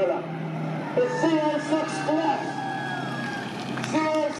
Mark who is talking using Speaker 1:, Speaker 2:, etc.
Speaker 1: Mela.